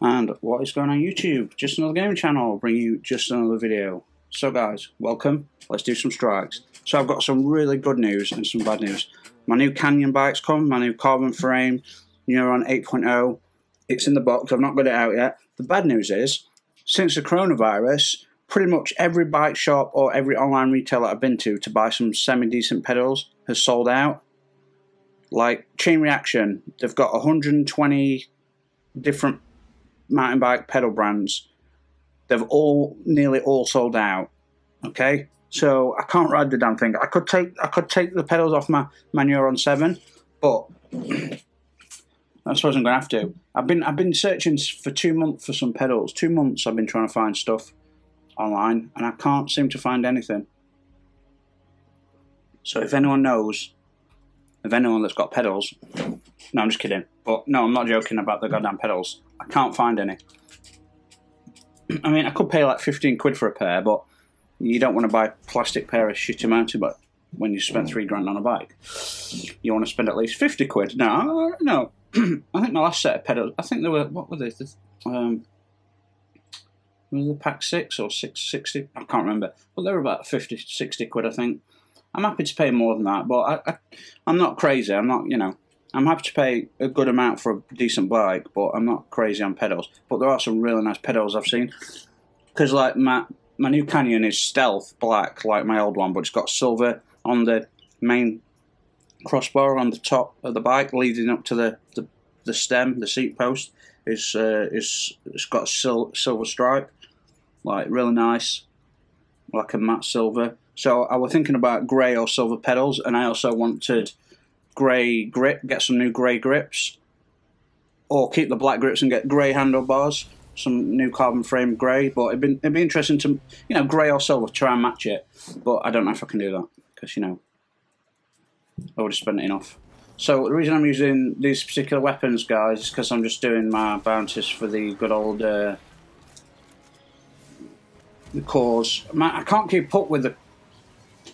And what is going on YouTube? Just another gaming channel, bring you just another video. So guys, welcome, let's do some strikes. So I've got some really good news and some bad news. My new Canyon bike's come, my new carbon frame, Neuron 8.0. It's in the box, I've not got it out yet. The bad news is, since the coronavirus, pretty much every bike shop or every online retailer I've been to to buy some semi-decent pedals has sold out. Like Chain Reaction, they've got 120 different mountain bike pedal brands. They've all nearly all sold out. Okay, so I can't ride the damn thing. I could take I could take the pedals off my my Neuron Seven, but I suppose I'm gonna have to. I've been I've been searching for two months for some pedals. Two months I've been trying to find stuff online, and I can't seem to find anything. So if anyone knows, if anyone that's got pedals, no, I'm just kidding. But no, I'm not joking about the goddamn pedals. I can't find any. I mean, I could pay like 15 quid for a pair, but you don't want to buy a plastic pair of shitty mountain bike when you spend three grand on a bike. You want to spend at least 50 quid. No, no. I think my last set of pedals, I think they were, what were they? Um, was the pack six or six sixty? I can't remember. But they were about 50, 60 quid, I think. I'm happy to pay more than that, but I, I, I'm not crazy. I'm not, you know, I'm happy to pay a good amount for a decent bike, but I'm not crazy on pedals. But there are some really nice pedals I've seen. Because, like, my, my new Canyon is stealth black, like my old one, but it's got silver on the main crossbar on the top of the bike, leading up to the, the, the stem, the seat post. Is uh, is it's got a sil silver stripe, like really nice, like a matte silver. So I was thinking about grey or silver pedals, and I also wanted grey grip, get some new grey grips, or keep the black grips and get grey handlebars, some new carbon frame grey. But it'd be, it'd be interesting to, you know, grey or silver, try and match it. But I don't know if I can do that because, you know, I would have spent enough. So the reason I'm using these particular weapons, guys, is because I'm just doing my bounties for the good old uh, the cause. I can't keep up with the.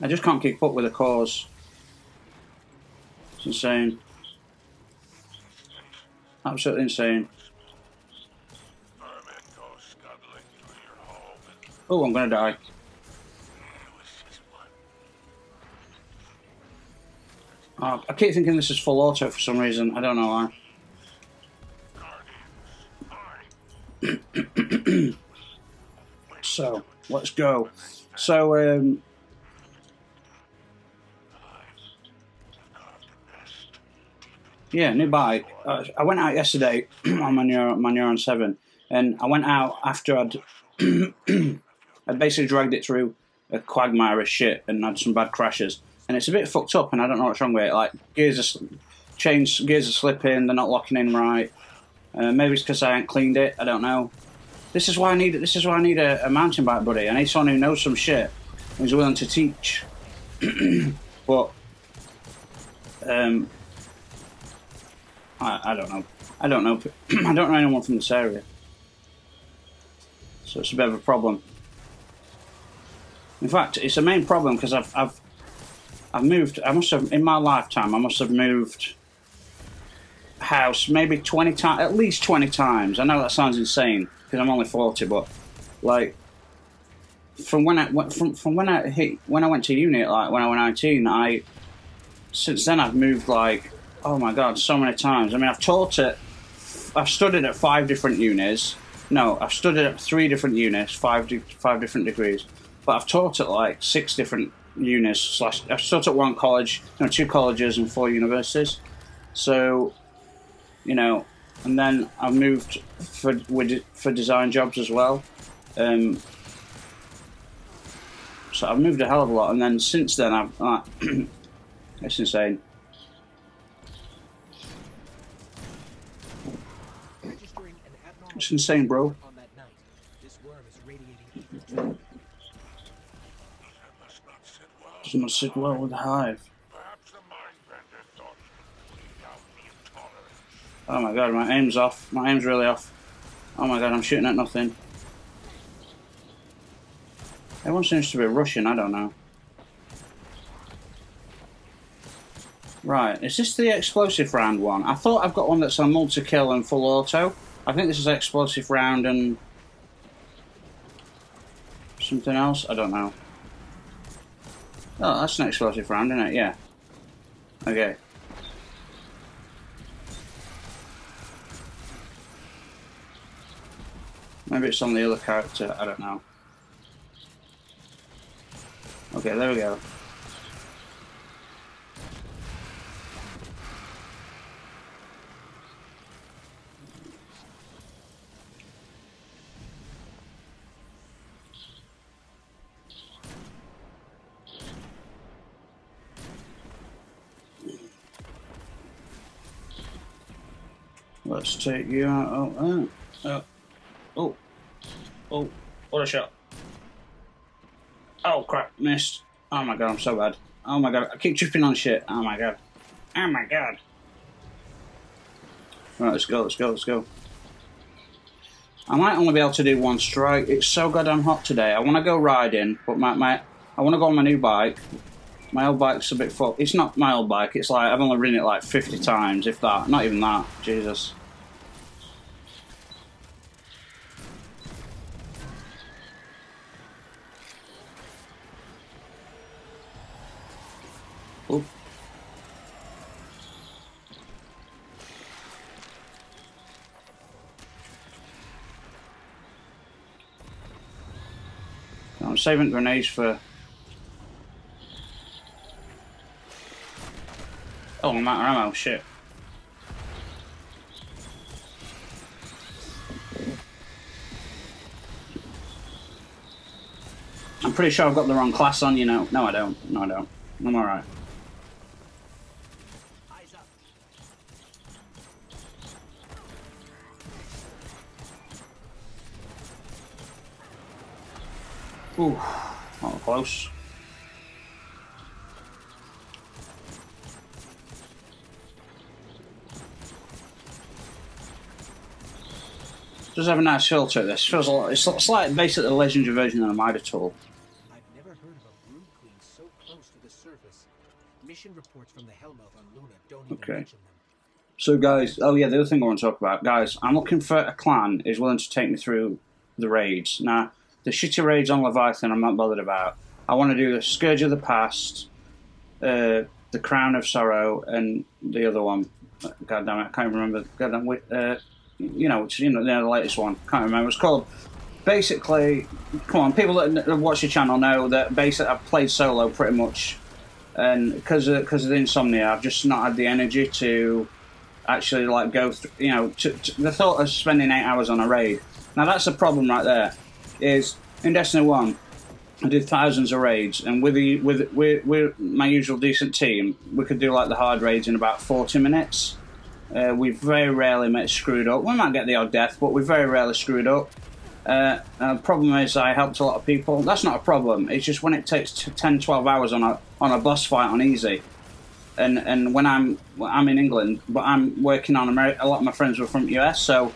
I just can't keep up with the cause. It's insane. Absolutely insane. Oh, I'm gonna die. Oh, I keep thinking this is full auto for some reason. I don't know why. so, let's go. So, um, yeah, new bike. Uh, I went out yesterday on my Neuron, my Neuron 7, and I went out after I'd, I'd basically dragged it through a quagmire of shit and had some bad crashes and it's a bit fucked up, and I don't know what's wrong with it. Like gears are chains, gears are slipping, they're not locking in right. Uh, maybe it's because I ain't cleaned it. I don't know. This is why I need. This is why I need a, a mountain bike buddy. I need someone who knows some shit, who's willing to teach. but um, I, I don't know. I don't know. I don't know anyone from this area, so it's a bit of a problem. In fact, it's a main problem because I've I've I've moved. I must have in my lifetime. I must have moved house maybe twenty times, at least twenty times. I know that sounds insane because I'm only forty, but like from when I from from when I hit when I went to uni, like when I was nineteen, I since then I've moved like oh my god, so many times. I mean, I've taught it. I've studied at five different unis. No, I've studied at three different unis, five five different degrees. But I've taught at like six different unis slash I've taught at one college, you know, two colleges and four universities. So, you know, and then I've moved for for design jobs as well. Um, so I've moved a hell of a lot, and then since then I've uh, it's insane. It's insane, bro. Does not sit well with the hive. Oh my god, my aim's off. My aim's really off. Oh my god, I'm shooting at nothing. Everyone seems to be rushing, I don't know. Right, is this the explosive round one? I thought I've got one that's on multi-kill and full auto. I think this is explosive round and something else. I don't know. Oh, that's an explosive round, isn't it? Yeah. Okay. Maybe it's on the other character, I don't know. Okay, there we go. Let's take you out. Oh, oh, oh, oh, oh, what a shot. Oh crap, missed. Oh my god, I'm so bad. Oh my god, I keep tripping on shit. Oh my god. Oh my god. Right, let's go, let's go, let's go. I might only be able to do one strike. It's so goddamn hot today. I want to go riding, but my, my I want to go on my new bike. My old bike's a bit full. It's not my old bike. It's like I've only ridden it like 50 times, if that. Not even that. Jesus. I'm saving grenades for... Oh, I'm out of ammo, shit. I'm pretty sure I've got the wrong class on, you know. No, I don't. No, I don't. I'm alright. Ooh, oh, close. Does have a nice filter. This feels a lot. It's, it's like basically the legendary version of the Mitre tool. I've never heard of a brood queen so close to the surface. Mission reports from the Hellmouth on Luna don't even Okay. mention them. So, guys, oh yeah, the other thing I want to talk about, guys, I'm looking for a clan who's willing to take me through the raids. Now, the shitty raids on Leviathan, I'm not bothered about. I want to do the Scourge of the Past, uh, the Crown of Sorrow, and the other one. God damn it, I can't remember. God damn uh, you know, which, you know, the latest one. Can't remember. It's called. Basically, come on, people that watch the channel know that basically I've played solo pretty much, and because of, because of the insomnia, I've just not had the energy to actually like go through you know to, to, the thought of spending eight hours on a raid now that's the problem right there is in destiny 1 i did thousands of raids and with the with with, my usual decent team we could do like the hard raids in about 40 minutes uh, we very rarely met screwed up we might get the odd death but we very rarely screwed up uh, the problem is I helped a lot of people. That's not a problem. It's just when it takes t- 10, 12 hours on a on a boss fight on easy, and and when I'm I'm in England, but I'm working on America. A lot of my friends were from US, so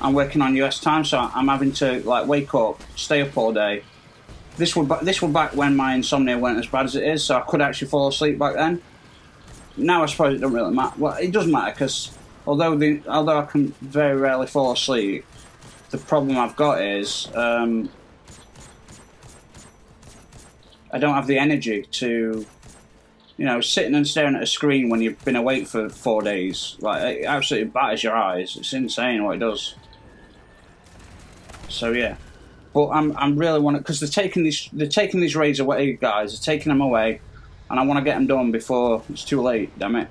I'm working on US time. So I'm having to like wake up, stay up all day. This ba- this was back when my insomnia weren't as bad as it is, so I could actually fall asleep back then. Now I suppose it doesn't really matter. Well, it doesn't matter because although the although I can very rarely fall asleep, the problem I've got is um, I don't have the energy to you know, sitting and staring at a screen when you've been awake for four days, like it absolutely batters your eyes. It's insane what it does. So yeah, but I'm I'm really want because they're taking these they're taking these raids away, guys. They're taking them away, and I want to get them done before it's too late. Damn it!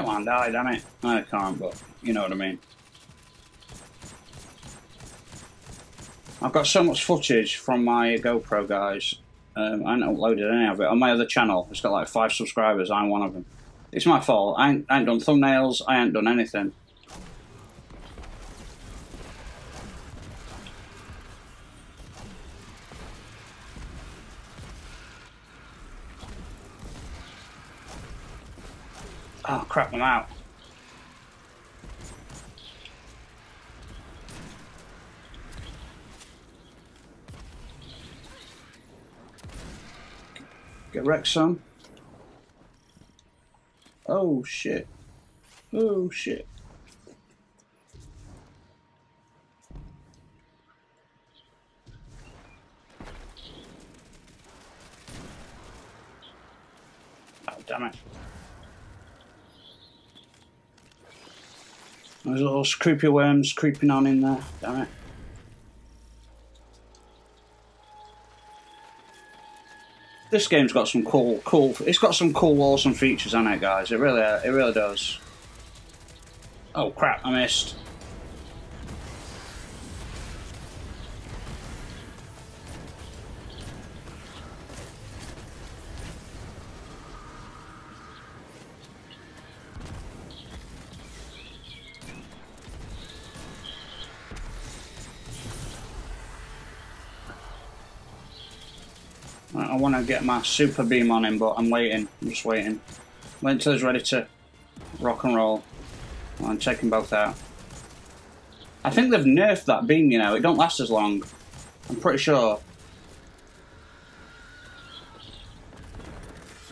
Come on, die, damn it! I can't, but you know what I mean. I've got so much footage from my GoPro, guys. Um, I haven't uploaded any of it on my other channel. It's got like five subscribers. I'm one of them. It's my fault. I ain't, I ain't done thumbnails. I ain't done anything. Crap, I'm out. Get wrecked some. Oh shit. Oh shit. Oh damn it. There's creepy worms creeping on in there, damn it. this game's got some cool, cool. It's got some cool, awesome features on it, guys. It really, it really does. Oh crap! I missed. Get my super beam on him, but I'm waiting. I'm just waiting. Wait until he's ready to rock and roll. I'm taking both out. I think they've nerfed that beam, you know. It don't last as long. I'm pretty sure.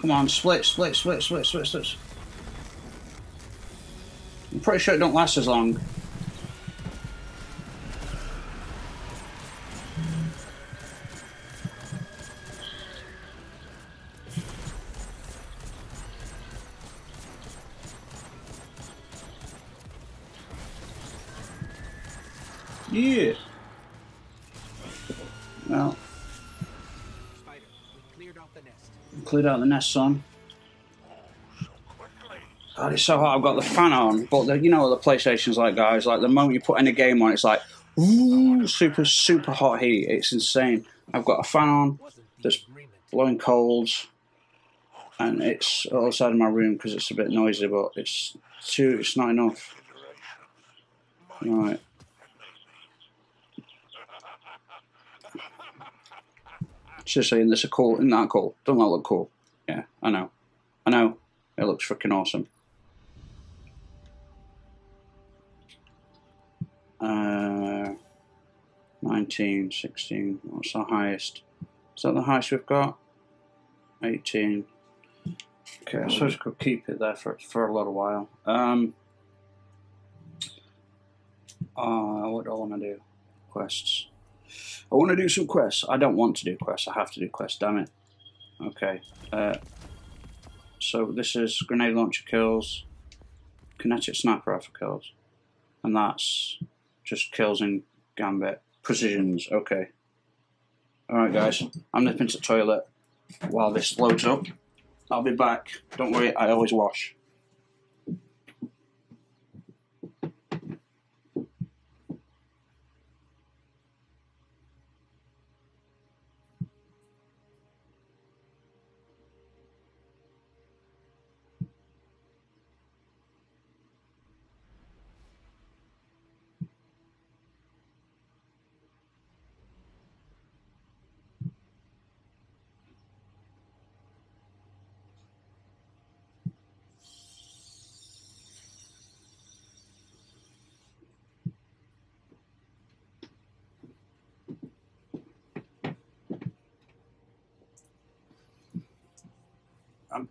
Come on, split, split, split, split, split, split. I'm pretty sure it don't last as long. Cleared out the nest, son. God, it's so hot. I've got the fan on, but the, you know what the PlayStation's like, guys. Like the moment you put any game on, it's like ooh, super, super hot heat. It's insane. I've got a fan on that's blowing colds, and it's outside of my room because it's a bit noisy, but it's too. It's not enough. Right. Seriously, and this a cool. Isn't that cool? Doesn't that look cool? Yeah, I know. I know. It looks freaking awesome. Uh, 19, 16. What's the highest? Is that the highest we've got? 18. Okay, I suppose we could keep it there for, for a little while. Um, uh, what do I want to do? Quests. I want to do some quests. I don't want to do quests. I have to do quests. Damn it. Okay. Uh, so this is grenade launcher kills, kinetic sniper rifle kills, and that's just kills in gambit precisions. Okay. All right, guys. I'm nipping to the toilet while this loads up. I'll be back. Don't worry. I always wash.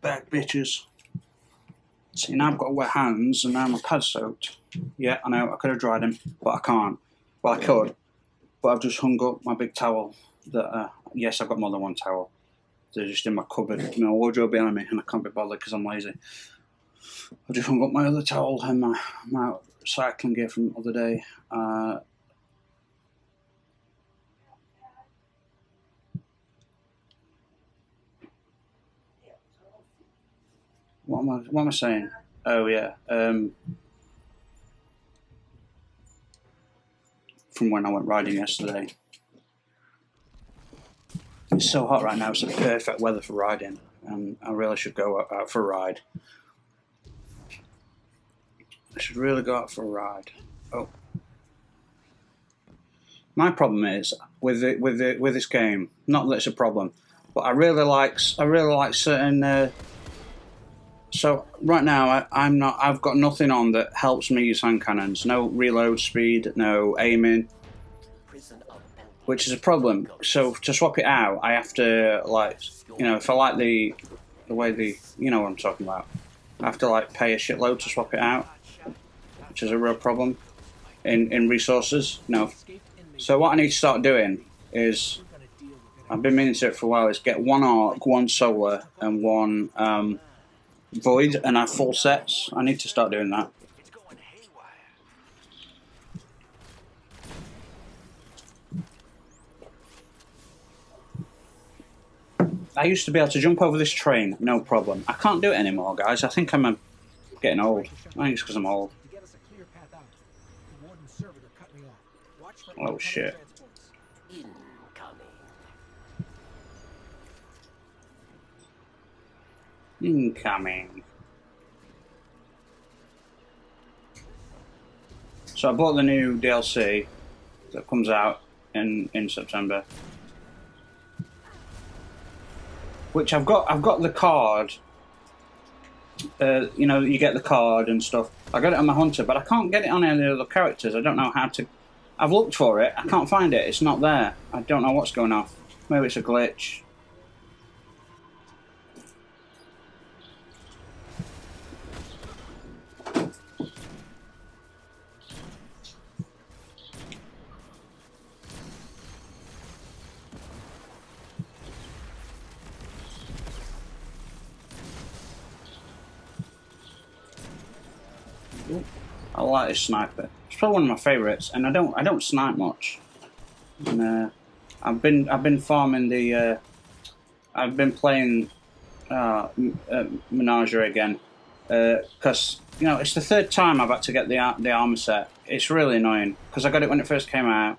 Back, bitches. See, now I've got wet hands and now my pad's soaked. Yeah, I know, I could have dried them, but I can't. Well, I could, but I've just hung up my big towel. That uh, Yes, I've got more than one towel. They're just in my cupboard, in my wardrobe behind me, and I can't be bothered because I'm lazy. I just hung up my other towel and my, my cycling gear from the other day. Uh, what am I? What am I saying? Oh yeah. Um, from when I went riding yesterday. It's so hot right now. It's the perfect weather for riding, and I really should go out, for a ride. I should really go out for a ride. Oh. My problem is with it, with it, with this game. Not that it's a problem, but I really like I really like certain. Uh, So right now I, I'm not. I've got nothing on that helps me use hand cannons. No reload speed, no aiming, which is a problem. So to swap it out, I have to like, you know, if I like the the way the, you know what I'm talking about. I have to like pay a shitload to swap it out, which is a real problem in in resources. No. So what I need to start doing is I've been meaning to it for a while. Is get one arc, one solar, and one um, void, and have full sets. I need to start doing that. It's going haywire. I used to be able to jump over this train, no problem. I can't do it anymore, guys. I think I'm uh, getting old. I think it's because I'm old. Oh, get us a clear path out. The warden's servitor cut me off. Watch for Oh, incoming shit. transports. Incoming. So I bought the new DLC that comes out in in September. Which I've got I've got the card. Uh, you know, you get the card and stuff. I got it on my hunter, but I can't get it on any of the characters. I don't know how to. I've looked for it. I can't find it. It's not there. I don't know what's going on. Maybe it's a glitch. Like this sniper. It's probably one of my favourites, and I don't I don't snipe much. And uh, I've been I've been farming the uh, I've been playing uh, uh, Menagerie again because you know it's the third time I've had to get the the armor set. It's really annoying because I got it when it first came out.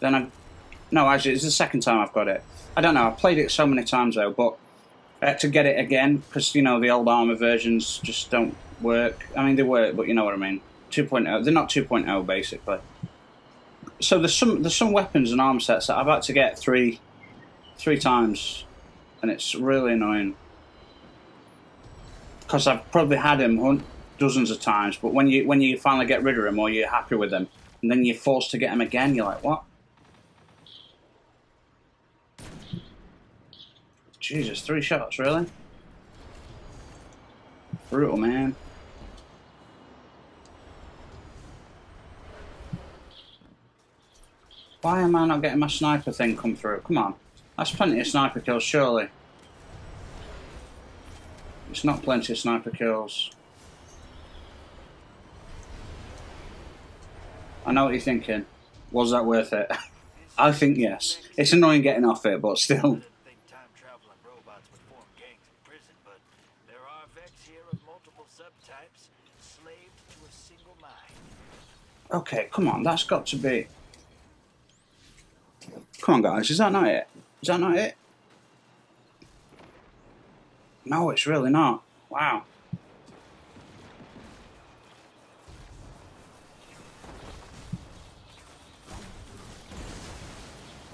Then I no actually it's the second time I've got it. I don't know. I've played it so many times though, but I had to get it again because you know the old armor versions just don't work. I mean they work, but you know what I mean. 2.0. They're not 2.0 basically. So there's some there's some weapons and arm sets that I've had to get three three times, and it's really annoying. Because I've probably had him dozens of times, but when you when you finally get rid of him or you're happy with them, and then you're forced to get them again, you're like, what? Jesus, three shots, really? Brutal, man. Why am I not getting my sniper thing come through? Come on. That's plenty of sniper kills, surely. It's not plenty of sniper kills. I know what you're thinking. Was that worth it? I think yes. It's annoying getting off it, but still. I didn't think time-traveling robots would form gangs in prison, but there are Vex here of multiple subtypes, slaved to a single mind. Okay, come on. That's got to be. Come on, guys. Is that not it? Is that not it? No, it's really not. Wow.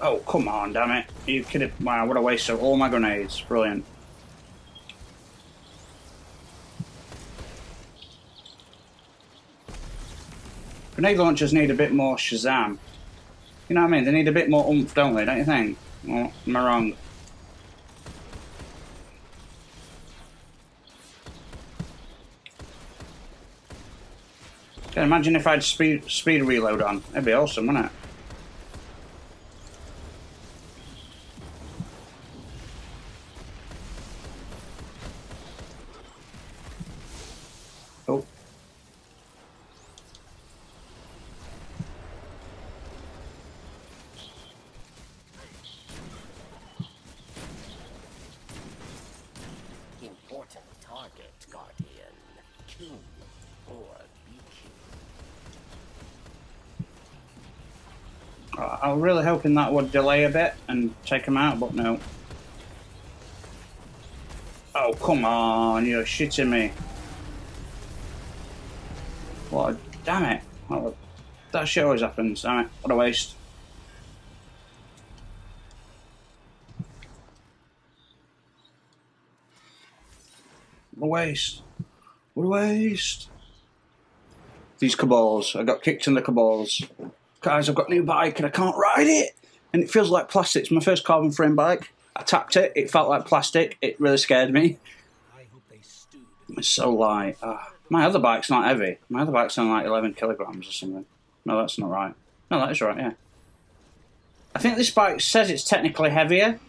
Oh, come on, damn it. Are you kidding? Wow, what a waste of all my grenades. Brilliant. Grenade launchers need a bit more Shazam. You know what I mean? They need a bit more oomph, don't they? Don't you think? Or am I wrong? Imagine if I had speed speed reload on. That'd be awesome, wouldn't it? Or BQ. I I was really hoping that would delay a bit and take him out, but no. Oh, come on, you're shitting me. What a, damn it. A- that shit always happens, damn it. What a waste. A waste. What a waste. These cabals. I got kicked in the cabals. Guys, I've got a new bike and I can't ride it. And it feels like plastic. It's my first carbon frame bike. I tapped it. It felt like plastic. It really scared me. It's so light. Ah, my other bike's not heavy. My other bike's only like 11 kilograms or something. No, that's not right. No, that is right, yeah. I think this bike says it's technically heavier,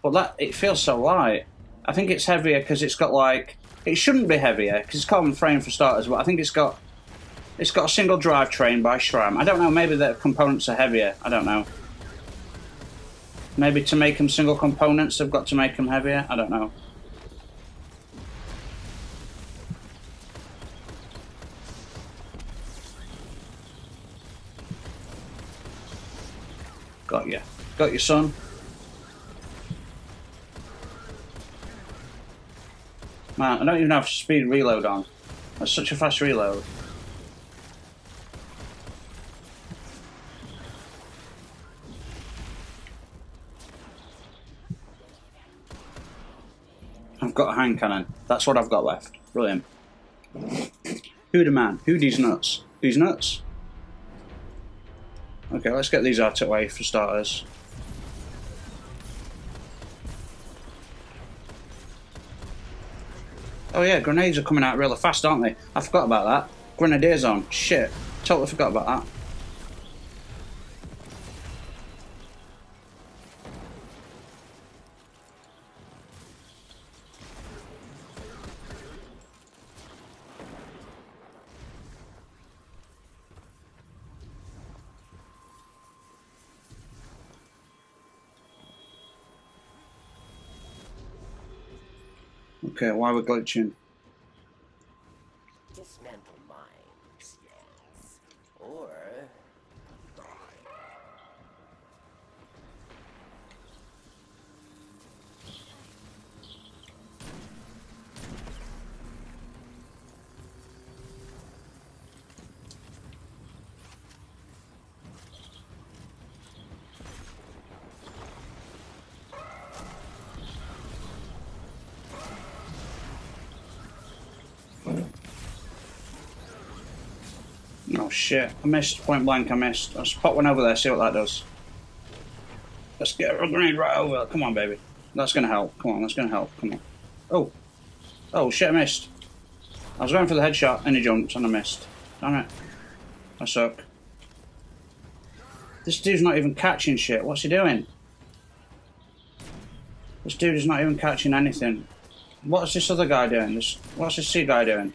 but that it feels so light. I think it's heavier because it's got like it shouldn't be heavier because it's carbon frame for starters, but I think it's got it's got a single drivetrain by SRAM. I don't know. Maybe the components are heavier. I don't know. Maybe to make them single components, they've got to make them heavier. I don't know. Got you. Got your son. Man, I don't even have speed reload on. That's such a fast reload. I've got a hand cannon. That's what I've got left. Brilliant. Who the man? Who these nuts? These nuts? Okay, let's get these out of the way for starters. Oh yeah, grenades are coming out really fast, aren't they? I forgot about that. Grenadiers on. Shit. Totally forgot about that. Why we're glitching? Shit, I missed. Point blank, I missed. Let's pop one over there, see what that does. Let's get a grenade right over. Come on, baby. That's gonna help. Come on, that's gonna help. Come on. Oh. Oh shit, I missed. I was going for the headshot and he jumps and I missed. Damn it. I suck. This dude's not even catching shit. What's he doing? This dude is not even catching anything. What's this other guy doing? This what's this sea guy doing?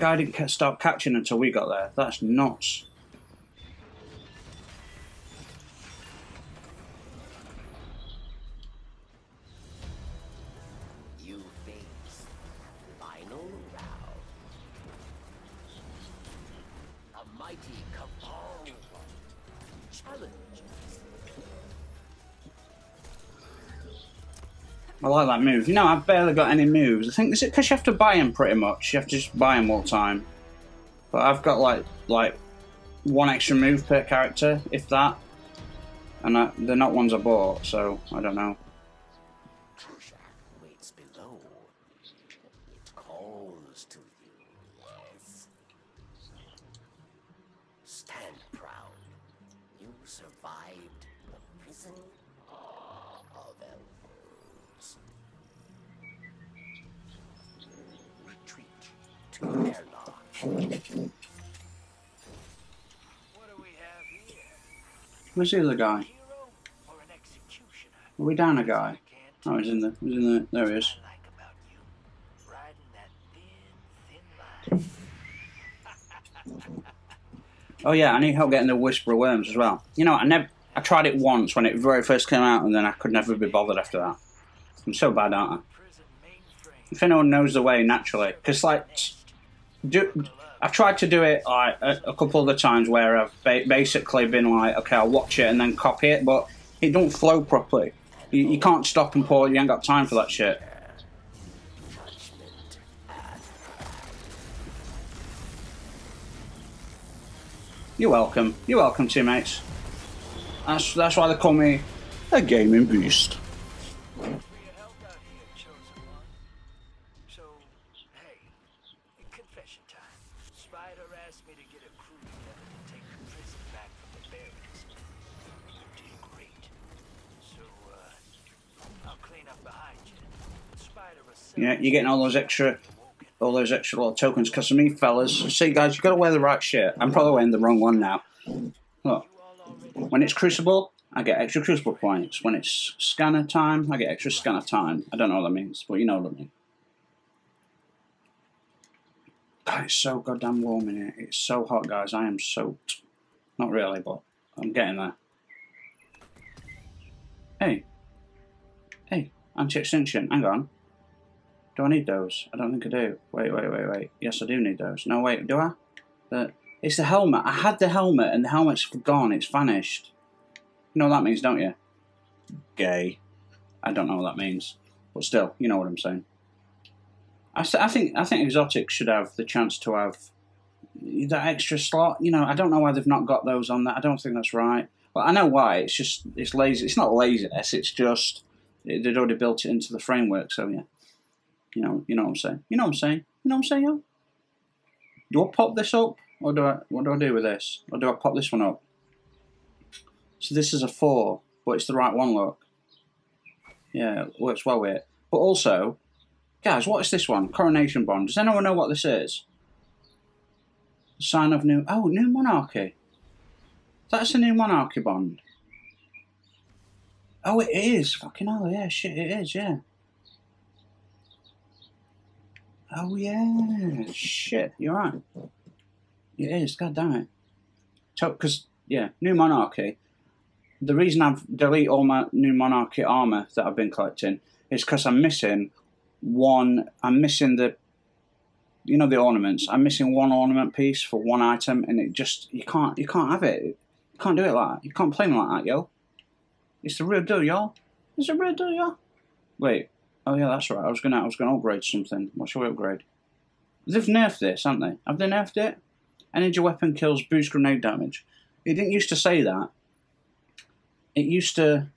Guy didn't start catching until we got there. That's nuts. That move. You know, I've barely got any moves. I think is it because you have to buy them pretty much. You have to just buy them all the time. But I've got like like one extra move per character, if that. And I, they're not ones I bought, so I don't know. Trushak waits below. It calls to you, yes. Stand proud. You survived the Prison of Elders. Retreat Where's the other guy? Are we down a guy? Oh, he's in the. He's in the. There he is. Oh yeah, I need help getting the Whisper of Worms as well. You know, I never. I tried it once when it very first came out, and then I could never be bothered after that. I'm so bad, aren't I? If anyone knows the way naturally, because like, do, I've tried to do it like a, a couple of the times where I've ba- basically been like, okay, I'll watch it and then copy it, but it don't flow properly. You, you can't stop and pour. You ain't got time for that shit. You're welcome. You're welcome, teammates. That's that's why they call me a gaming beast. Was Yeah, you're getting all those extra, all those extra little tokens. Because of me, fellas, see, guys, you've got to wear the right shit. I'm probably wearing the wrong one now. Look, when it's Crucible, I get extra Crucible points. When it's scanner time, I get extra scanner time. I don't know what that means, but you know what I mean. God, it's so goddamn warm in here. It's so hot, guys. I am soaked. Not really, but I'm getting there. Hey. Hey, anti-extinction. Hang on. Do I need those? I don't think I do. Wait, wait, wait, wait. Yes, I do need those. No, wait, do I? The, it's the helmet. I had the helmet and the helmet's gone. It's vanished. You know what that means, don't you? Gay. I don't know what that means. But still, you know what I'm saying. I, I think I think exotics should have the chance to have that extra slot. You know, I don't know why they've not got those on that. I don't think that's right. Well, I know why. It's just it's lazy. It's not laziness. It's just they'd already built it into the framework. So yeah, you know, you know what I'm saying. You know what I'm saying. You know what I'm saying, yo. Do I pop this up, or do I? What do I do with this? Or do I pop this one up? So this is a four, but it's the right one. Look. Yeah, it works well with it. But also, guys, what is this one? Coronation Bond. Does anyone know what this is? Sign of new. Oh, new monarchy. That's a new monarchy bond. Oh, it is. Fucking hell, yeah, shit, it is, yeah. Oh, yeah, shit, you're right. It is, god damn it. Because, yeah, new monarchy. The reason I've deleted all my new monarchy armor that I've been collecting is because I'm missing one. I'm missing the, you know, the ornaments. I'm missing one ornament piece for one item, and it just you can't you can't have it. You can't do it like that. You can't play me like that, yo. It's the real deal, y'all. It's the real deal, y'all. Wait. Oh yeah, that's right. I was gonna I was gonna upgrade something. What shall we upgrade? They've nerfed this, haven't they? Have they nerfed it? Energy weapon kills boost grenade damage. It didn't used to say that. It used to.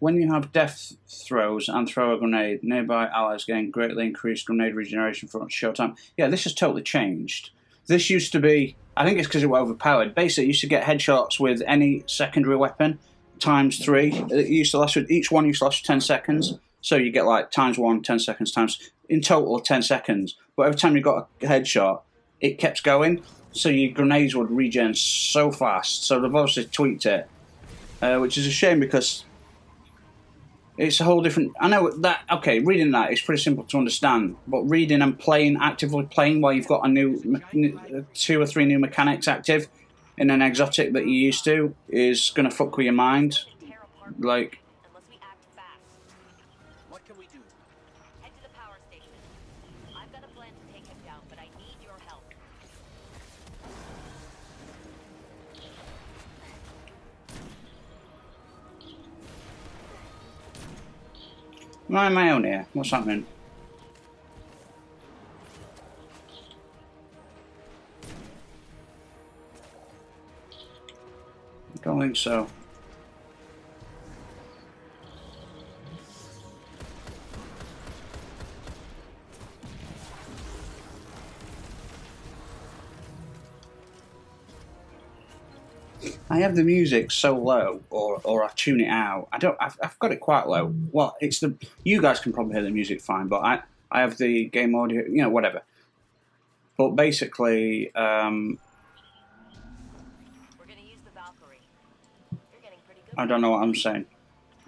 When you have death throws and throw a grenade, nearby allies gain greatly increased grenade regeneration for a short time. Yeah, this has totally changed. This used to be, I think it's because it was overpowered. Basically, you used to get headshots with any secondary weapon times three. It used to last with each one used to last for ten seconds. So you get like times one, 10 seconds, times in total 10 seconds. But every time you got a headshot, it kept going. So your grenades would regen so fast. So they've obviously tweaked it, uh, which is a shame because it's a whole different. I know that. Okay, reading that is pretty simple to understand, but reading and playing actively playing while you've got a new, new two or three new mechanics active in an exotic that you used to is going to fuck with your mind. Like Am I own here? What's happening? Don't think so. I have the music so low, or or I tune it out. I don't. I've, I've got it quite low. Well, it's the you guys can probably hear the music fine, but I I have the game audio. You know, whatever. But basically, um, We're gonna use the Valkyrie. You're getting pretty good. I don't know what I'm saying.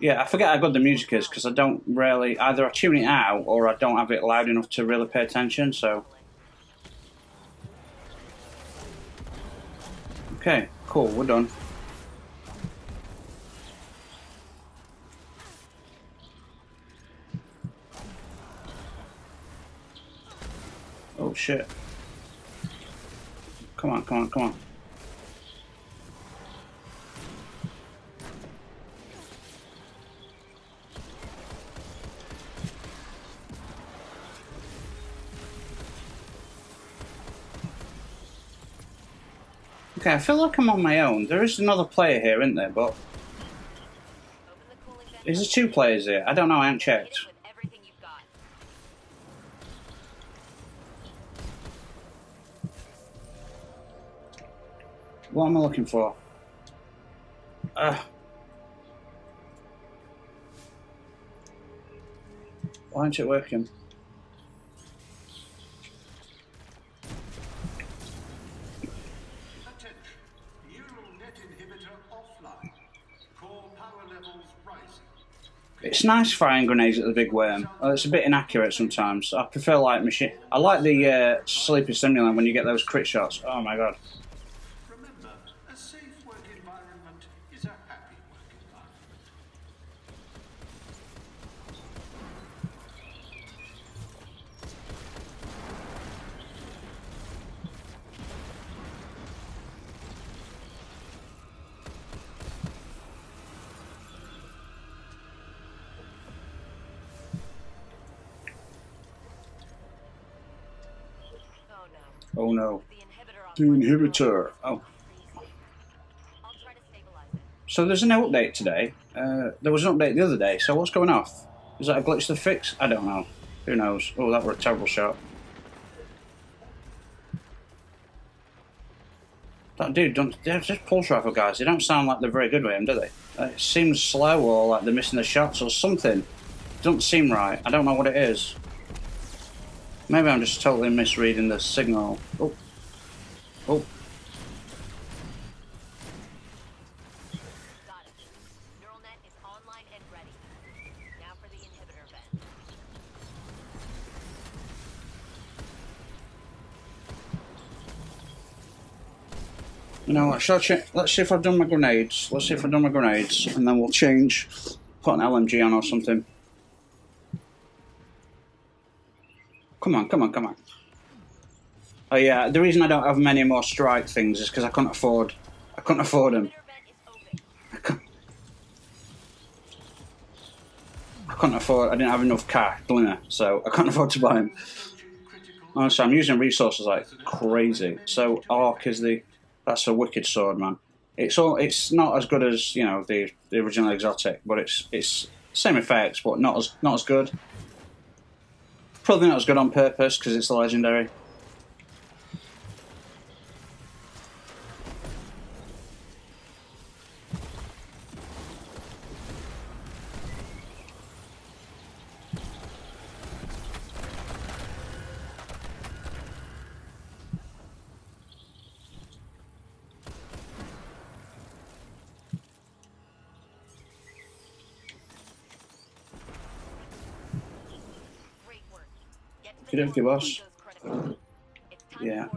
Yeah, I forget how good the music is because I don't really either I tune it out or I don't have it loud enough to really pay attention. So okay, cool, we're done. Oh shit! Come on, come on, come on. Okay, I feel like I'm on my own. There is another player here, isn't there? But is there two players here? I don't know. I haven't checked. What am I looking for? Uh, why aren't it working? It's nice firing grenades at the big worm. Uh, It's a bit inaccurate sometimes. I prefer like machine. I like the uh, Sleeper Simulant when you get those crit shots. Oh my god. The inhibitor. Oh. It. So there's no update today. Uh, there was an update the other day. So what's going off? Is that a glitch to fix? I don't know. Who knows? Oh, that were a terrible shot. That dude, don't, they're just pulse rifle guys. They don't sound like they're very good with him, do they? It seems slow or like they're missing the shots or something. Doesn't seem right. I don't know what it is. Maybe I'm just totally misreading the signal. Oh. Oh. ready. Now for the. You know what? Shall I check? Let's see if I've done my grenades. Let's see if I've done my grenades, and then we'll change. Put an LMG on or something. Come on, come on, come on. Oh yeah, the reason I don't have many more strike things is because I couldn't afford. I couldn't afford them. I couldn't, I couldn't afford. I didn't have enough cash, glimmer, so I couldn't afford to buy them. Honestly, I'm using resources like crazy. So arc is the that's a wicked sword, man. It's all it's not as good as you know the the original exotic, but it's it's same effects, but not as not as good. Probably not as good on purpose because it's legendary. Those critical. It's time Yeah.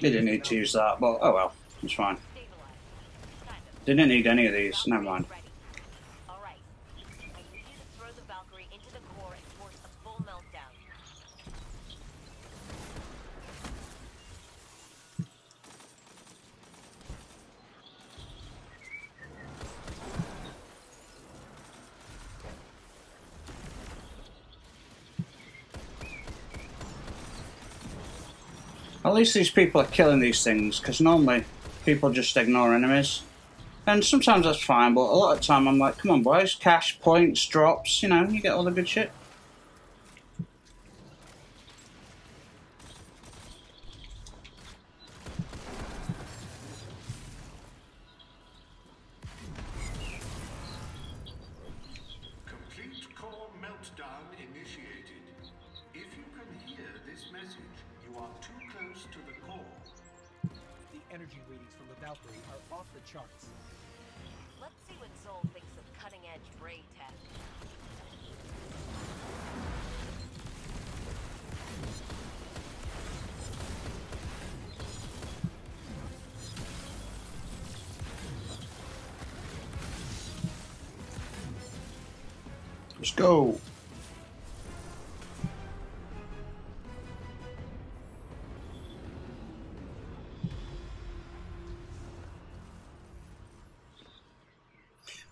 didn't need to use that, but oh well, it's fine. Didn't need any of these. Never mind. Ready. All right. I need you to throw the Valkyrie into the core and force a full meltdown. At least these people are killing these things, because normally people just ignore enemies. And sometimes that's fine, but a lot of time I'm like, come on boys, cash, points, drops, you know, you get all the good shit.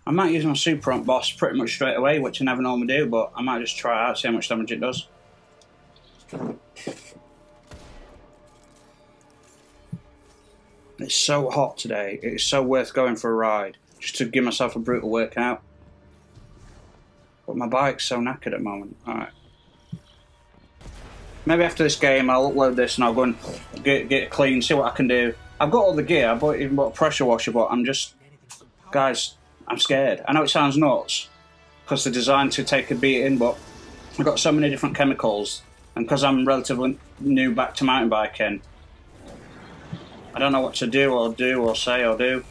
I might use my super on boss pretty much straight away, which I never normally do, but I might just try out, see how much damage it does. It's so hot today. It's so worth going for a ride just to give myself a brutal workout. But my bike's so knackered at the moment. Alright. Maybe after this game I'll upload this and I'll go and get, get clean, see what I can do. I've got all the gear, I bought, even bought a pressure washer, but I'm just... Guys, I'm scared. I know it sounds nuts, because they're designed to take a beating, but I've got so many different chemicals, and because I'm relatively new back to mountain biking, I don't know what to do or do or say or do.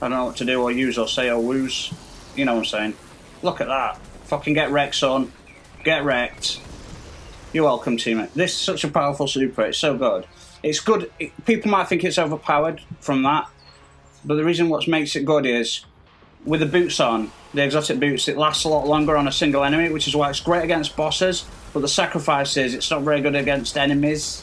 I don't know what to do or use or say or wooze. You know what I'm saying? Look at that. Fucking get wrecked, son. Get wrecked. You're welcome, teammate. This is such a powerful super. It's so good. It's good. People might think it's overpowered from that, but the reason what makes it good is with the boots on, the exotic boots, it lasts a lot longer on a single enemy, which is why it's great against bosses. But the sacrifice is it's not very good against enemies.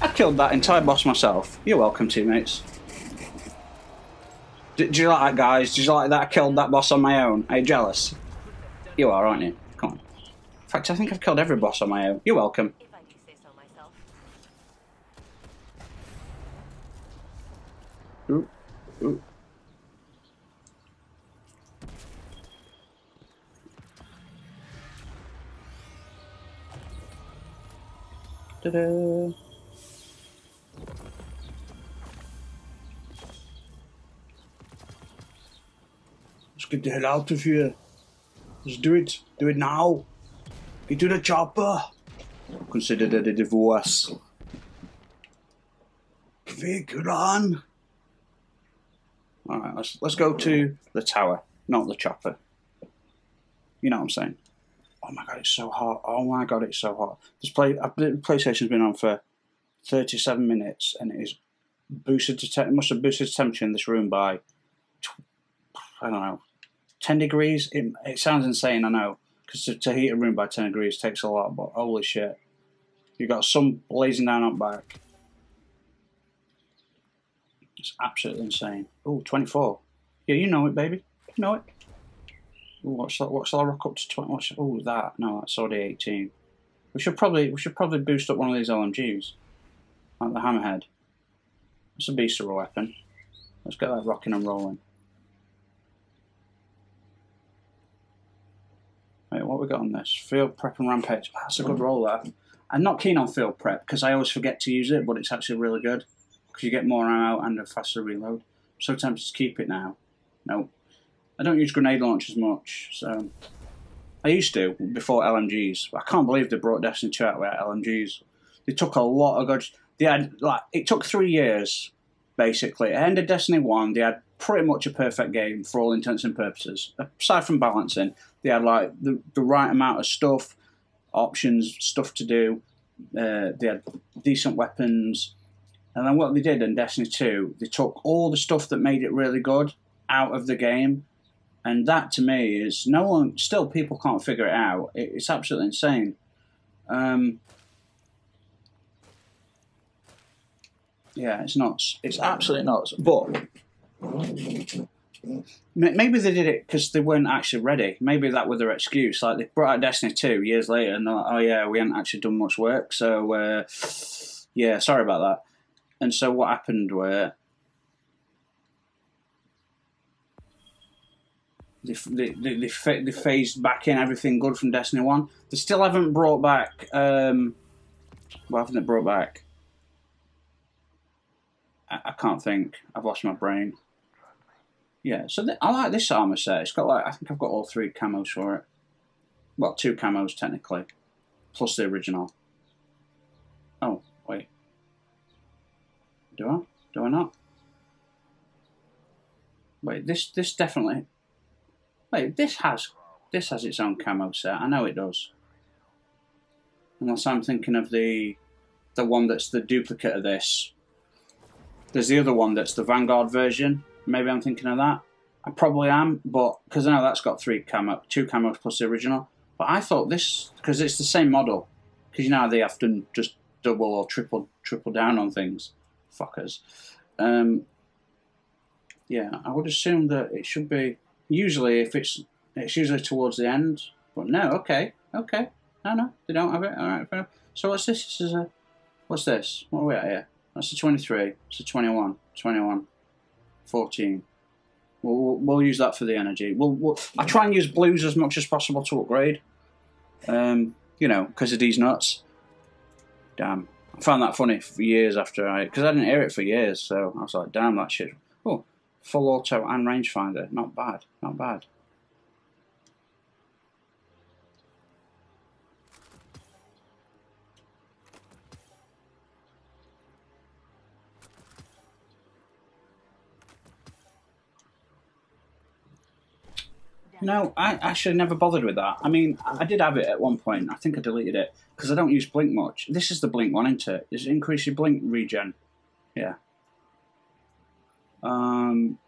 I killed that entire boss myself. You're welcome, teammates. Do, you like that, guys? Do you like that I killed that boss on my own? Are you jealous? You are, aren't you? Come on. In fact, I think I've killed every boss on my own. You're welcome. If I do say so myself. Ooh, ooh. Ta-da. Let's get the hell out of here. Let's do it. Do it now. Get to the chopper. Consider that a divorce. Run. Alright, let's let's go to the tower, not the chopper. You know what I'm saying? Oh my god, it's so hot. Oh my god, it's so hot. This play PlayStation's been on for 37 minutes and it is boosted to it must have boosted temperature in this room by I don't know 10 degrees. It, it sounds insane, I know, because to, to heat a room by 10 degrees takes a lot. But holy shit, You've got some blazing down up back. It's absolutely insane. Oh, 24. Yeah, you know it, baby. You know it. Ooh, what's that? What's that rock up to 20? What's, oh, that. No, that's already 18. We should probably we should probably boost up one of these LMGs, like the Hammerhead. It's a beast of a weapon. Let's get that rocking and rolling. Wait, what we got on this? Field prep and rampage. That's a good roll there. I'm not keen on field prep because I always forget to use it, but it's actually really good because you get more ammo and a faster reload. So tempted to keep it now. No, I don't use grenade launchers much, so I used to before LMGs. I can't believe they brought Destiny 2 out without LMGs. They took a lot of good. They had like it took three years basically. It ended Destiny 1. They had pretty much a perfect game for all intents and purposes. Aside from balancing, they had like the, the right amount of stuff, options, stuff to do. Uh, they had decent weapons. And then what they did in Destiny 2, they took all the stuff that made it really good out of the game. And that to me is no one, still people can't figure it out. It, it's absolutely insane. Um, yeah, it's nuts. It's absolutely nuts. But maybe they did it because they weren't actually ready. Maybe that was their excuse. Like they brought out Destiny 2 years later and they're like, oh yeah, we hadn't actually done much work. So, uh, yeah, sorry about that. And so what happened were they, they, they, they, they phased back in everything good from Destiny 1. They still haven't brought back. Um, what haven't they brought back? I, I can't think. I've lost my brain. Yeah, so th- I like this armor set. It's got like I think I've got all three camos for it. Well, two camos technically, plus the original. Oh wait, do I? Do I not? Wait, this this definitely. Wait, this has this has its own camo set. I know it does. Unless I'm thinking of the the one that's the duplicate of this. There's the other one that's the Vanguard version. Maybe I'm thinking of that. I probably am, but because I know that's got three camo, two camos plus the original. But I thought this because it's the same model. Because you know they often just double or triple triple down on things, fuckers. Um, yeah, I would assume that it should be usually if it's it's usually towards the end. But no, okay, okay, no, no, they don't have it. All right, fair enough. So what's this? This is a what's this? What are we at here? That's a 23. It's a 21. 21. 14. We'll, we'll, use that for the energy. We'll, we'll, I try and use blues as much as possible to upgrade. Um, you know, because of these nuts. Damn. I found that funny for years after I... Because I didn't hear it for years, so I was like, damn, that shit. Oh, full auto and rangefinder. Not bad. Not bad. No, I actually never bothered with that. I mean, I did have it at one point. I think I deleted it because I don't use blink much. This is the blink one, isn't it? It increase your blink regen? Yeah. Um,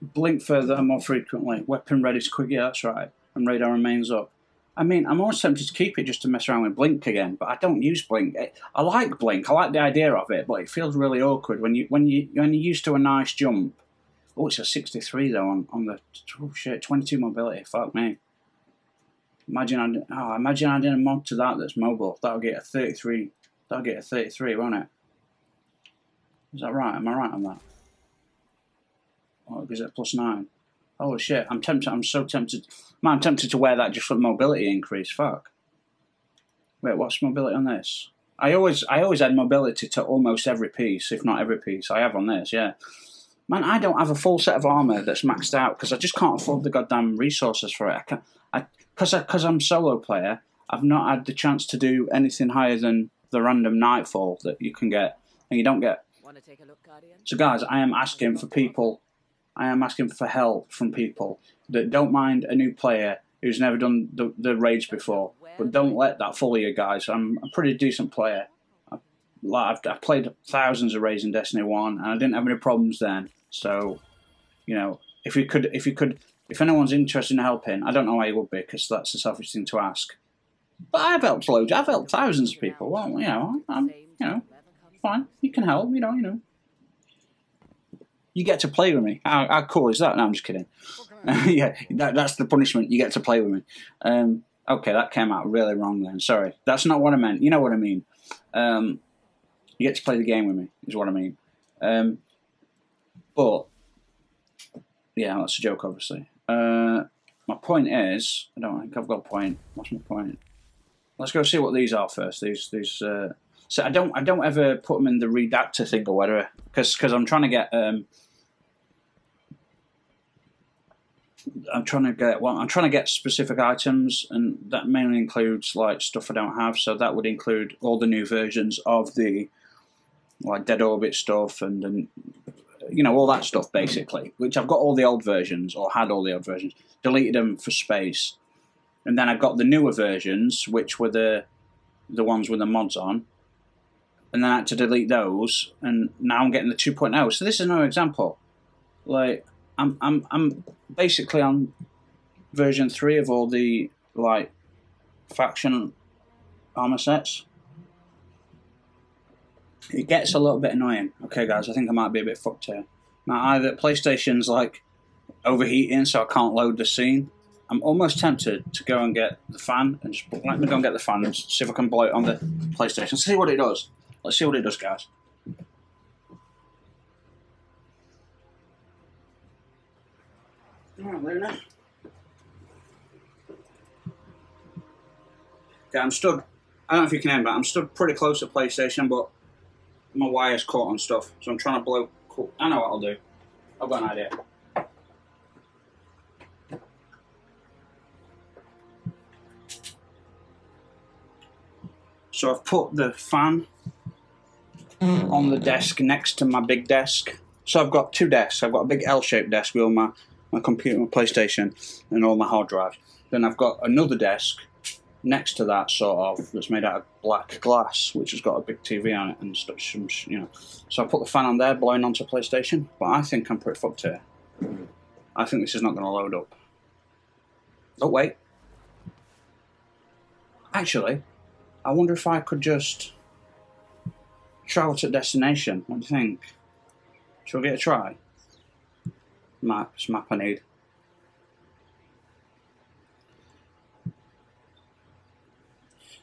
blink further and more frequently. Weapon ready to quick. That's right. And radar remains up. I mean, I'm always tempted to keep it just to mess around with Blink again, but I don't use Blink. I like Blink. I like the idea of it, but it feels really awkward when you when you when you're used to a nice jump. Oh, it's a 63 though on on the oh shit 22 mobility. Fuck me. Imagine I oh, imagine did a mod to that that's mobile. That'll get a 33. That'll get a 33, won't it? Is that right? Am I right on that? Oh, it gives it plus nine. Oh shit! I'm tempted. I'm so tempted. Man, I'm tempted to wear that just for mobility increase. Fuck. Wait, what's mobility on this? I always, I always add mobility to almost every piece, if not every piece. I have on this, yeah. Man, I don't have a full set of armor that's maxed out because I just can't afford the goddamn resources for it. I can't, I, because I, because I'm solo player. I've not had the chance to do anything higher than the random nightfall that you can get, and you don't get. Want to take a look, Guardian? So, guys, I am asking for people I am asking for help from people that don't mind a new player who's never done the, the raids before, but don't let that fool you guys. I'm a pretty decent player. I've, I've, I've played thousands of raids in Destiny One, and I didn't have any problems then. So, you know, if you could, if you could, if anyone's interested in helping, I don't know why you would be, because that's a selfish thing to ask. But I've helped loads. I've helped thousands of people. Well, you know, I'm, you know, fine. You can help. You know, you know you get to play with me. How, how cool is that? No, I'm just kidding. yeah, that, that's the punishment. You get to play with me. Um, okay, that came out really wrong then. Sorry. That's not what I meant. You know what I mean. Um, you get to play the game with me, is what I mean. Um, but, yeah, that's a joke, obviously. Uh, my point is, I don't think I've got a point. What's my point? Let's go see what these are first. These, these. Uh, so I don't, I don't ever put them in the redactor thing or whatever, because, because I'm trying to get. Um, I'm trying to get well, I'm trying to get specific items, and that mainly includes like stuff I don't have. So that would include all the new versions of the like Dead Orbit stuff, and and you know all that stuff basically. Which I've got all the old versions, or had all the old versions, deleted them for space, and then I've got the newer versions, which were the the ones with the mods on, and then I had to delete those, and now I'm getting the 2.0. So this is another example, like I'm I'm I'm basically on version three of all the like faction armor sets. It gets a little bit annoying. Okay, guys, I think I might be a bit fucked here. Now, either PlayStation's like overheating, so I can't load the scene. I'm almost tempted to go and get the fan and just let me go and get the fan and see if I can blow it on the PlayStation. See what it does. Let's see what it does, guys. Okay, I'm stood. I don't know if you can hear, but I'm stood pretty close to PlayStation, but my wire's caught on stuff, so I'm trying to blow. Cool. I know what I'll do. I've got an idea. So I've put the fan on the desk next to my big desk. So I've got two desks. I've got a big L-shaped desk with all my my computer, my PlayStation, and all my hard drives. Then I've got another desk next to that sort of that's made out of black glass, which has got a big TV on it and stuff. You know, so I put the fan on there, blowing onto PlayStation. But I think I'm pretty fucked here. I think this is not going to load up. Oh wait, actually, I wonder if I could just travel to destination. What do you think? Shall we get a try? Map, it's map I need.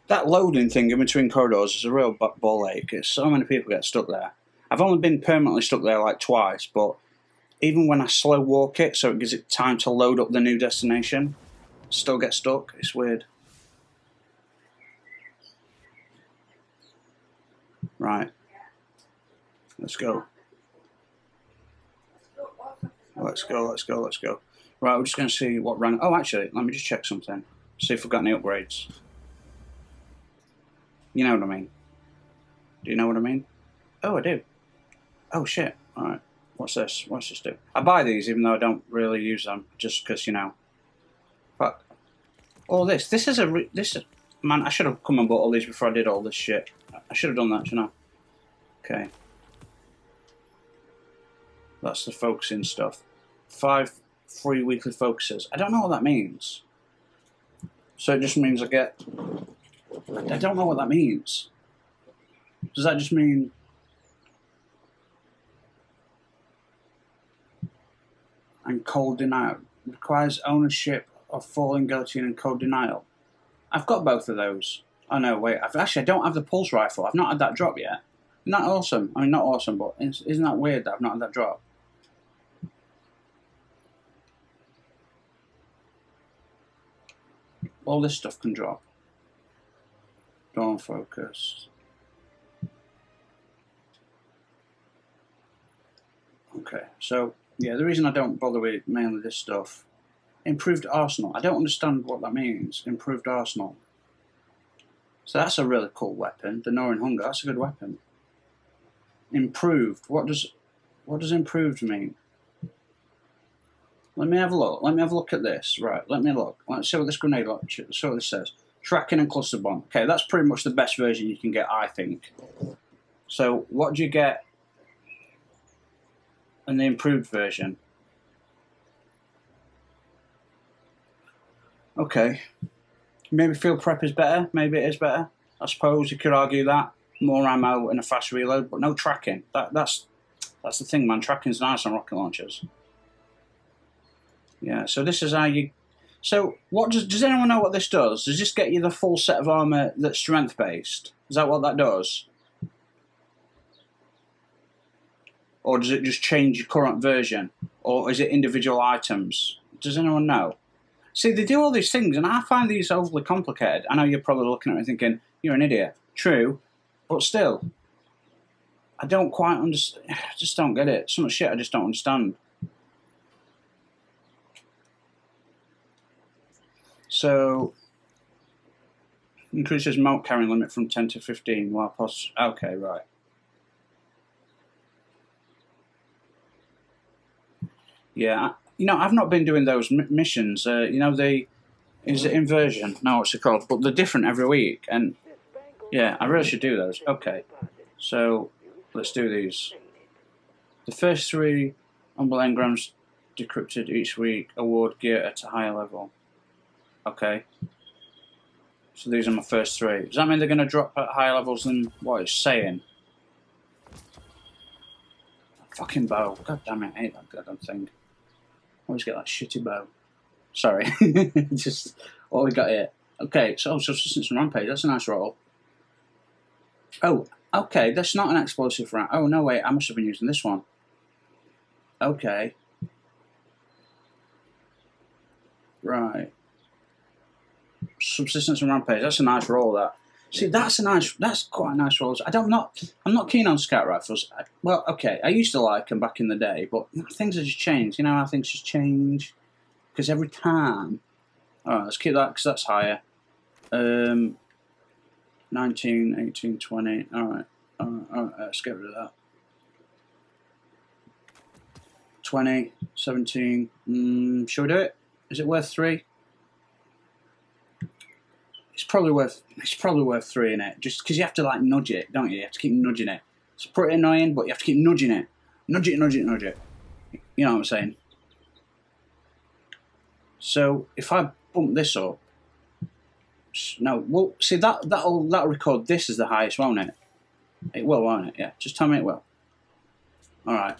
That loading thing in between corridors is a real ball ache. So many people get stuck there. I've only been permanently stuck there like twice, but even when I slow walk it, so it gives it time to load up the new destination, still get stuck. It's weird. Right. Let's go. Let's go, let's go, let's go. Right, we're just going to see what rank. Oh, actually, let me just check something. See if we've got any upgrades. You know what I mean? Do you know what I mean? Oh, I do. Oh, shit. Alright. What's this? What's this do? I buy these even though I don't really use them, just because, you know. Fuck. All this. This is a. This is. Man, I should have come and bought all these before I did all this shit. I should have done that, shouldn't I? Okay. That's the focusing stuff. Five free weekly focuses. I don't know what that means. So it just means I get. I don't know what that means. Does that just mean. And cold denial requires ownership of falling guillotine and cold denial. I've got both of those. Oh no, wait. I've, actually, I don't have the pulse rifle. I've not had that drop yet. Isn't that awesome. I mean, not awesome, but isn't that weird that I've not had that drop? All this stuff can drop. Don't focus. Okay, so yeah, the reason I don't bother with mainly this stuff, improved arsenal. I don't understand what that means. Improved arsenal. So that's a really cool weapon. The Norin Hunger. That's a good weapon. Improved. What does what does improved mean? Let me have a look. Let me have a look at this. Right. Let me look. Let's see what this grenade launcher. What this says. Tracking and cluster bomb. Okay, that's pretty much the best version you can get, I think. So, what do you get in the improved version? Okay. Maybe field prep is better. Maybe it is better. I suppose you could argue that more ammo and a fast reload, but no tracking. That that's that's the thing, man. Tracking's nice on rocket launchers. Yeah. So this is how you. So what does does anyone know what this does? Does this get you the full set of armor that's strength based? Is that what that does? Or does it just change your current version? Or is it individual items? Does anyone know? See, they do all these things, and I find these overly complicated. I know you're probably looking at me thinking, you're an idiot. True, but still, I don't quite understand. I just don't get it. So much shit I just don't understand. So, increases mount carrying limit from 10 to 15 while pos- Okay, right. Yeah, you know, I've not been doing those missions. Uh, you know, the is it inversion? No, what's it called? But they're different every week, and yeah, I really should do those. Okay, so let's do these. The first three Umbral engrams decrypted each week award gear at a higher level. Okay. So these are my first three. Does that mean they're going to drop at higher levels than what it's saying? Fucking bow. God damn it, I hate that goddamn thing. Always get that shitty bow. Sorry. Just what we got here. Okay, so oh, subsistence and rampage, that's a nice roll. Oh, okay, that's not an explosive round. Oh no wait, I must have been using this one. Okay. Right. Subsistence and rampage, that's a nice roll that. See, that's a nice. That's quite a nice roll. I don't not. I'm not keen on scout rifles. I, well, okay, I used to like them back in the day, but things have just changed. You know how things just change because every time. All right, let's keep that because that's higher. Um, 19, 18, 20. All right, all right, all right. Let's get rid of that. 20, 17. Mm, shall we do it? Is it worth three? It's probably worth it's probably worth three in it, just because you have to like nudge it, don't you? You have to keep nudging it. It's pretty annoying, but you have to keep nudging it, nudge it, nudge it, nudge it. You know what I'm saying? So if I bump this up, no, well, see that that'll that'll record this as the highest, won't it? It will, won't it? Yeah, just tell me it will. All right.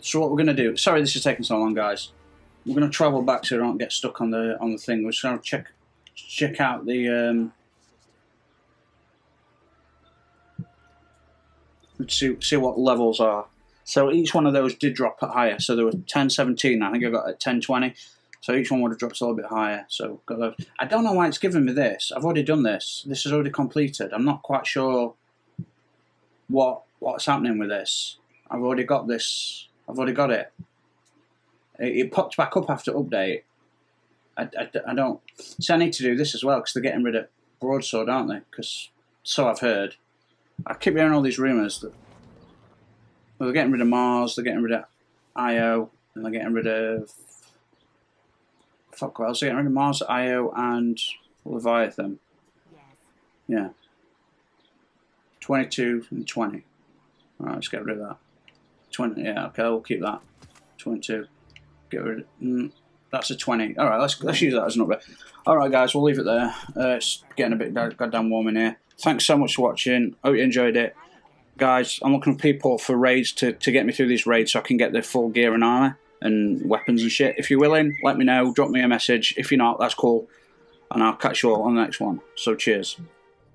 So what we're gonna do? Sorry, this is taking so long, guys. We're gonna travel back so we don't get stuck on the on the thing. We're just gonna check check out the. Um, let's see see what levels are. So each one of those did drop at higher. So there were 10, 17. I think I got at 10, 20. So each one would have dropped a little bit higher. So got those. I don't know why it's giving me this. I've already done this. This is already completed. I'm not quite sure what what's happening with this. I've already got this. I've already got it. It, it popped back up after update. I, I, I don't. So I need to do this as well because they're getting rid of broadsword, aren't they? Because so I've heard. I keep hearing all these rumours that well, they're getting rid of Mars, they're getting rid of Io, and they're getting rid of fuck what else? They're getting rid of Mars, Io, and Leviathan. Yes. Yeah. 22 and 20. Alright, let's get rid of that. 20, yeah, okay, we'll keep that. 22. Get rid of mm, That's a 20. Alright, let's, let's use that as an upgrade. Alright, guys, we'll leave it there. Uh, it's getting a bit goddamn warm in here. Thanks so much for watching. Hope you enjoyed it. Guys, I'm looking for people for raids to, to get me through these raids so I can get the full gear and armour and weapons and shit. If you're willing, let me know. Drop me a message. If you're not, that's cool. And I'll catch you all on the next one. So cheers.